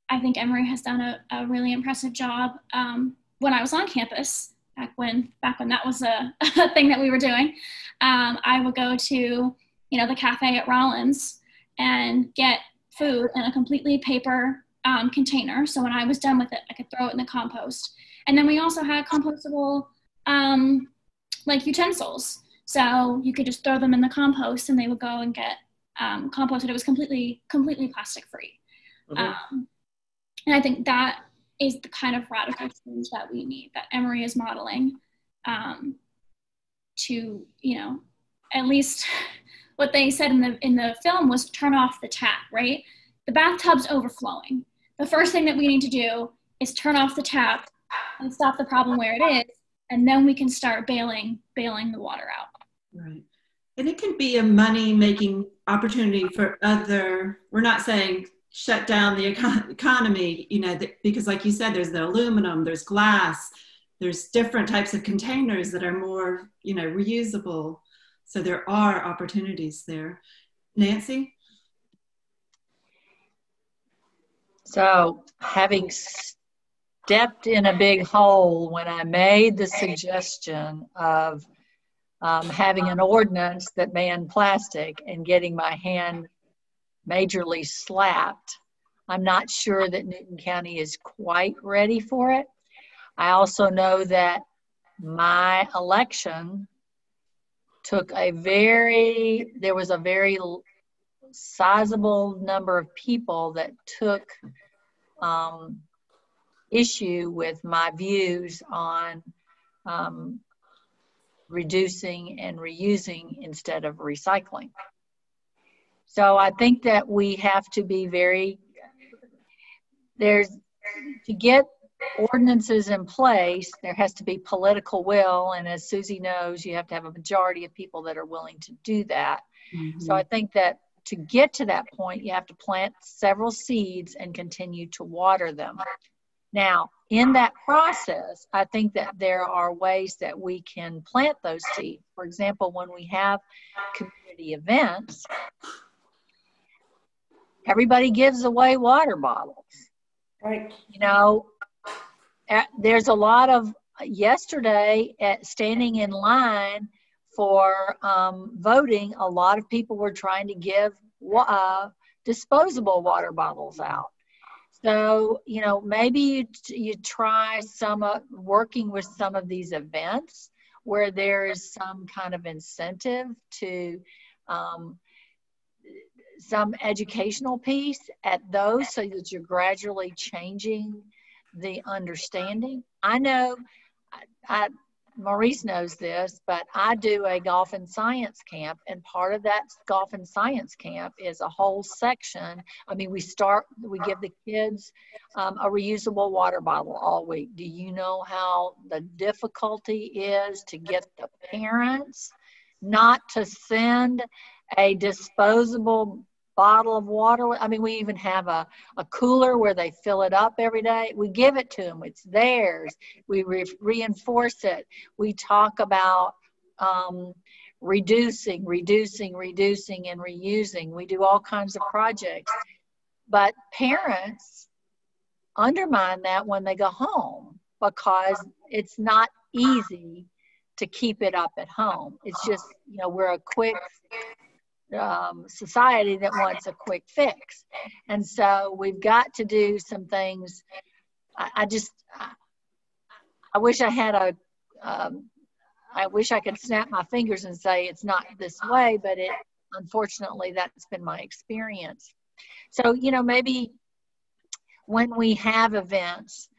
I think Emory has done a, a really impressive job. Um, when I was on campus, back when back when that was a, a thing that we were doing, um, I would go to you know the cafe at Rollins and get food in a completely paper um, container. So when I was done with it, I could throw it in the compost. And then we also had compostable um, like utensils. So you could just throw them in the compost and they would go and get um, composted. It was completely, completely plastic free. Mm-hmm. Um, and I think that is the kind of radical change that we need, that Emory is modeling um, to, you know, at least what they said in the in the film was turn off the tap, right? The bathtub's overflowing. The first thing that we need to do is turn off the tap and stop the problem where it is, and then we can start bailing bailing the water out. Right. And it can be a money making opportunity for other, we're not saying shut down the economy, you know, because like you said, there's the aluminum, there's glass, there's different types of containers that are more, you know, reusable. So there are opportunities there. Nancy? So having stepped in a big hole when I made the suggestion of um, having an ordinance that banned plastic and getting my hand majorly slapped. I'm not sure that Newton County is quite ready for it. I also know that my election took a very, there was a very sizable number of people that took um, issue with my views on um, reducing and reusing instead of recycling. So I think that we have to be very, there's, to get ordinances in place, there has to be political will. And as Susie knows, you have to have a majority of people that are willing to do that. Mm-hmm. So I think that to get to that point, you have to plant several seeds and continue to water them. Now, in that process, I think that there are ways that we can plant those seeds. For example, when we have community events, everybody gives away water bottles. Right. You know, there's a lot of yesterday at standing in line for um, voting, a lot of people were trying to give uh, disposable water bottles out. So, you know, maybe you, you try some uh, working with some of these events where there is some kind of incentive to um, some educational piece at those so that you're gradually changing the understanding. I know I, I Maurice knows this, but I do a golf and science camp, and part of that golf and science camp is a whole section. I mean, we start, we give the kids um, a reusable water bottle all week. Do you know how the difficulty is to get the parents not to send a disposable bottle of water. I mean, we even have a, a cooler where they fill it up every day. We give it to them, it's theirs. We re- reinforce it. We talk about um, reducing, reducing, reducing, and reusing. We do all kinds of projects. But parents undermine that when they go home because it's not easy to keep it up at home. It's just, you know, we're a quick um, society that wants a quick fix. And so we've got to do some things. I, I just, I, I, wish I had a, um, I wish I could snap my fingers and say it's not this way, but it, unfortunately, that's been my experience. So, you know, maybe when we have events,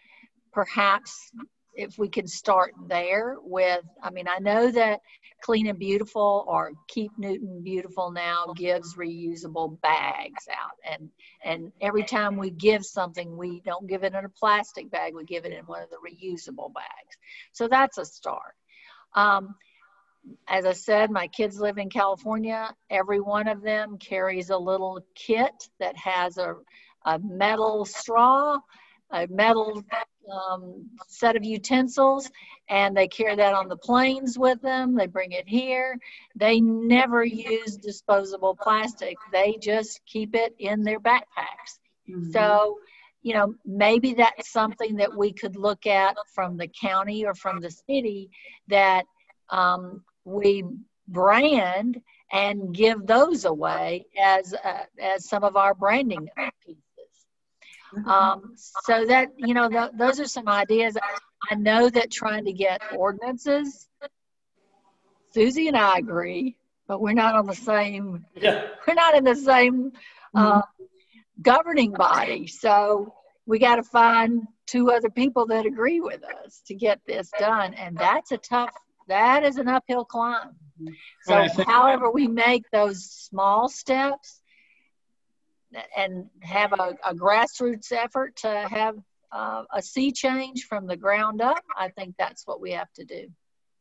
perhaps if we can start there with, I mean, I know that Clean and Beautiful or Keep Newton Beautiful now gives reusable bags out. And, and every time we give something, we don't give it in a plastic bag, we give it in one of the reusable bags. So that's a start. Um, as I said, my kids live in California. Every one of them carries a little kit that has a, a metal straw, a metal um, set of utensils and they carry that on the planes with them. They bring it here. They never use disposable plastic, they just keep it in their backpacks. Mm-hmm. So, you know, maybe that's something that we could look at from the county or from the city that um, we brand and give those away as uh, as some of our branding pieces. Mm-hmm. Um, so that, you know, th- those are some ideas. I know that trying to get ordinances, Susie and I agree, but we're not on the same, yeah. we're not in the same uh, mm-hmm. governing body. So we got to find two other people that agree with us to get this done. And that's a tough, that is an uphill climb. Mm-hmm. So, however, we make those small steps, and have a, a grassroots effort to have uh, a sea change from the ground up, I think that's what we have to do.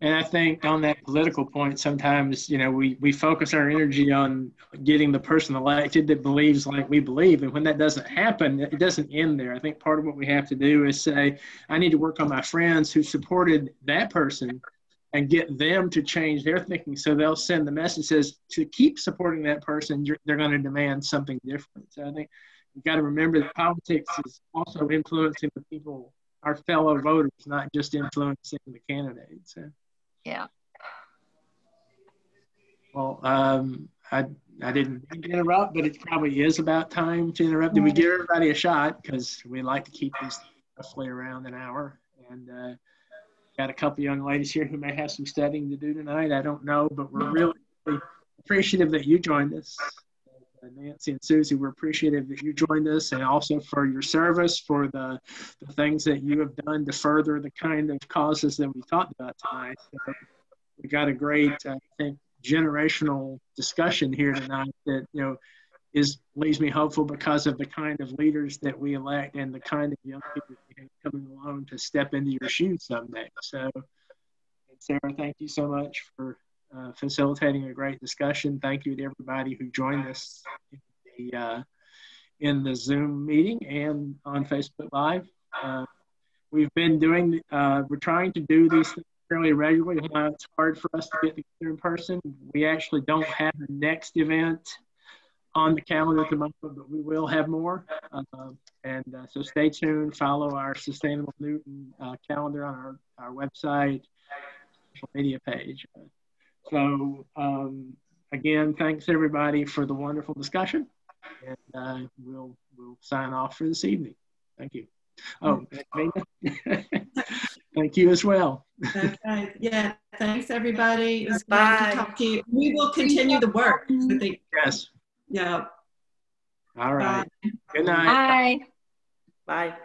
And I think on that political point, sometimes, you know, we, we focus our energy on getting the person elected that believes like we believe. And when that doesn't happen, it doesn't end there. I think part of what we have to do is say, I need to work on my friends who supported that person and get them to change their thinking. So they'll send the message says to keep supporting that person, they're going to demand something different. So I think you've got to remember that politics is also influencing the people, our fellow voters, not just influencing the candidates. So. Yeah. Well, um, I I didn't interrupt, but it probably is about time to interrupt. Did we give everybody a shot? Because we like to keep these roughly around an hour. And uh, got a couple young ladies here who may have some studying to do tonight. I don't know, but we're really appreciative that you joined us. Uh, Nancy and Susie, we're appreciative that you joined us and also for your service, for the, the things that you have done to further the kind of causes that we talked about tonight. So we got a great, uh, I think, generational discussion here tonight that, you know, is leaves me hopeful because of the kind of leaders that we elect and the kind of young people coming along to step into your shoes someday. So, Sarah, thank you so much for uh, facilitating a great discussion. Thank you to everybody who joined us in the, uh, in the Zoom meeting and on Facebook Live. Uh, we've been doing, uh, we're trying to do these things fairly regularly. It's hard for us to get together in person. We actually don't have the next event on the calendar at the moment, but we will have more. Uh, and uh, so stay tuned. Follow our Sustainable Newton uh, calendar on our, our website, social media page. So um, again, thanks everybody for the wonderful discussion, and uh, we'll we'll sign off for this evening. Thank you. Oh, thank you as well. okay. Yeah. Thanks everybody. It was Bye. great to talk to you. We will continue the work. Yes. Yeah. All right. Bye. Good night. Bye. Bye.